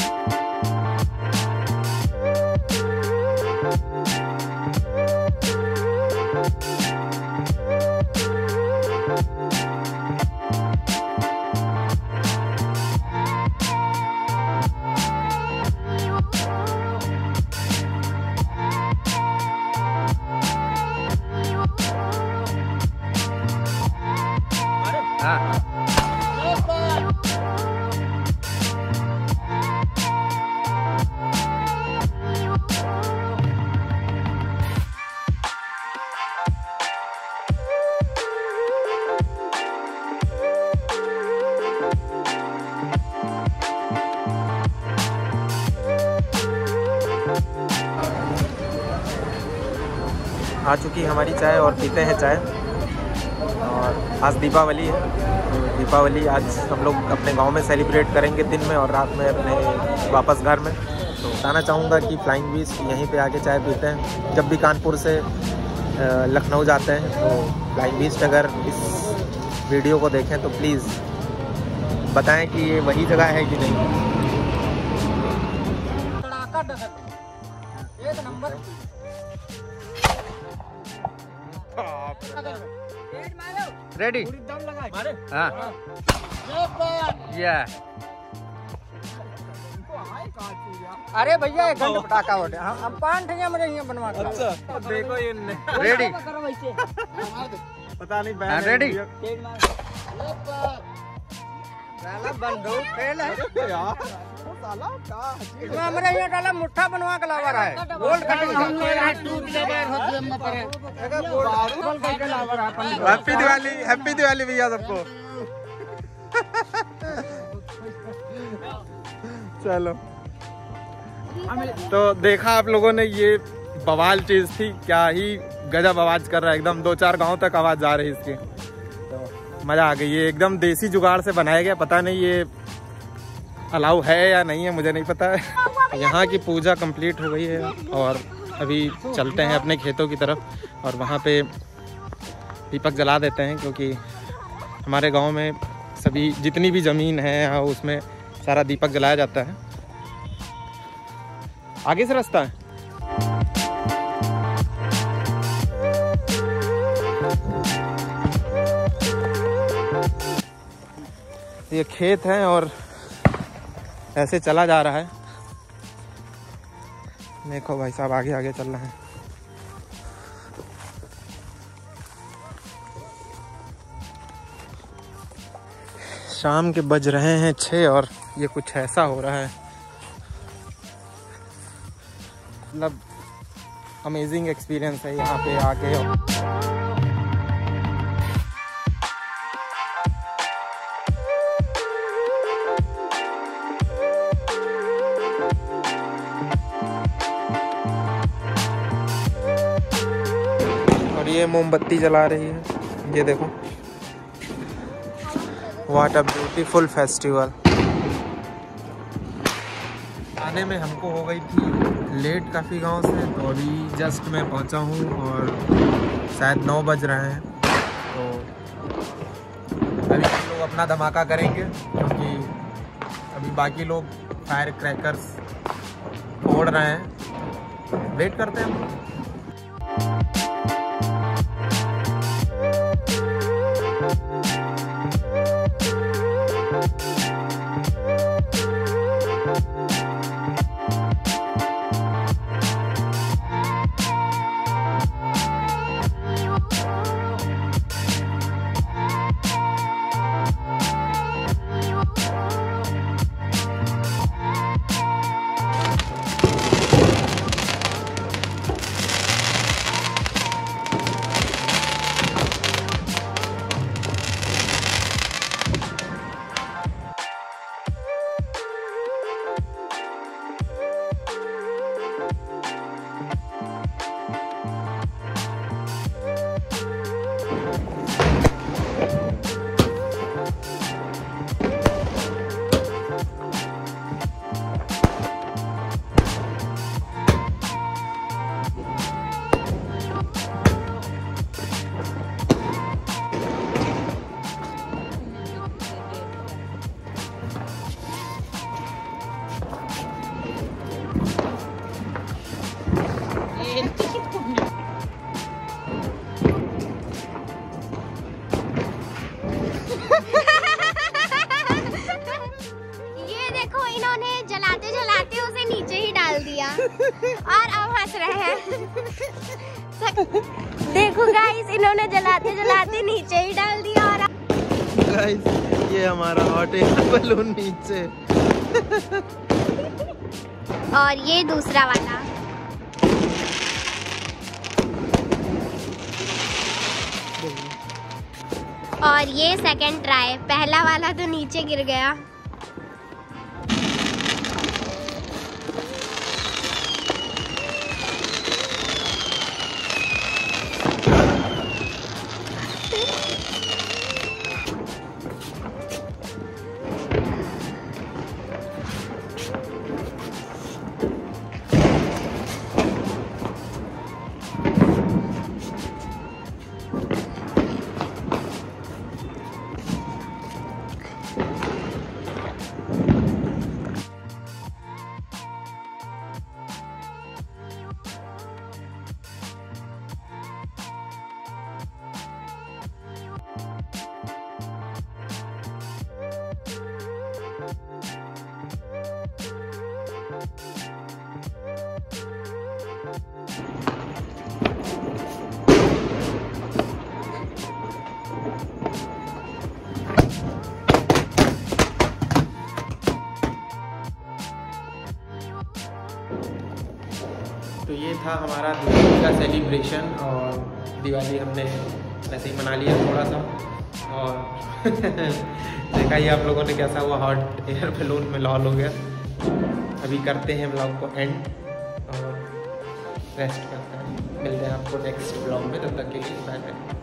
you आ चुकी है हमारी चाय और पीते हैं चाय। और आज दीपावली है। तो दीपावली आज हम लोग अपने गाँव में सेलिब्रेट करेंगे दिन में और रात में अपने वापस घर में। तो बताना चाहूँगा कि फ्लाइंग बीच यहीं पे आके चाय पीते हैं। जब भी कानपुर से लखनऊ जाते हैं तो फ्लाइंग बीच अगर इस वीडियो को देखें तो प्लीज़ बताएँ कि ये वही जगह है कि नहीं। एक नंबर। रेडी हाँ। या अरे भैया एक घंटे पटाखा हो गया हम पान ठिया मुझे यहाँ बनवा के। लाओ। अच्छा देखो ये रेडी करो वैसे पता नहीं हाँ, रेडी साला बंदूक फेल है यहाँ डाला मुट्ठा बनवा के है गोल्ड कटिंग गोल्ड करके लावा रहा है हैप्पी दिवाली हैप्पी दिवाली भैया सबको। चलो। तो देखा आप लोगों ने, ये बवाल चीज़ थी, क्या ही गजब आवाज़ कर रहा है, एकदम दो चार गाँव तक आवाज़ जा रही इसकी। तो मज़ा आ गई, ये एकदम देसी जुगाड़ से बनाया गया, पता नहीं ये अलाउ है या नहीं है, मुझे नहीं पता है। यहाँ की पूजा कंप्लीट हो गई है और अभी चलते हैं अपने खेतों की तरफ़ और वहाँ पे दीपक जला देते हैं क्योंकि हमारे गाँव में सभी जितनी भी ज़मीन है यहाँ, उसमें सारा दीपक जलाया जाता है। आगे से रास्ता है। ये खेत हैं और ऐसे चला जा रहा है। देखो भाई साहब, आगे आगे चल रहे हैं। शाम के बज रहे हैं छः और ये कुछ ऐसा हो रहा है। मतलब अमेजिंग एक्सपीरियंस है यहाँ पे आके और ये मोमबत्ती जला रही है। ये देखो। वाट अ ब्यूटीफुल फेस्टिवल आने में हमको हो गई थी लेट काफ़ी गाँव से तो अभी जस्ट मैं पहुँचा हूँ और शायद नौ बज रहे हैं। तो अभी हम लोग अपना धमाका करेंगे, क्योंकि अभी बाकी लोग फायर क्रैकर्स फोड़ रहे हैं। वेट करते हैं हम देखो गाइस इन्होंने जलाते जलाते नीचे ही डाल दिया और गाइस ये हमारा हॉट एयर बलून नीचे। और ये दूसरा वाला। और ये सेकंड ट्राई पहला वाला तो नीचे गिर गया। था हमारा दिवाली का सेलिब्रेशन और दिवाली हमने वैसे ही मना लिया थोड़ा सा। और देखा ही आप लोगों ने कैसा हुआ हॉट एयर बलून में लॉल हो गया। अभी करते हैं ब्लॉग को एंड और रेस्ट करते हैं। मिलते हैं आपको नेक्स्ट ब्लॉग में, तब तक के लिए बाय बाय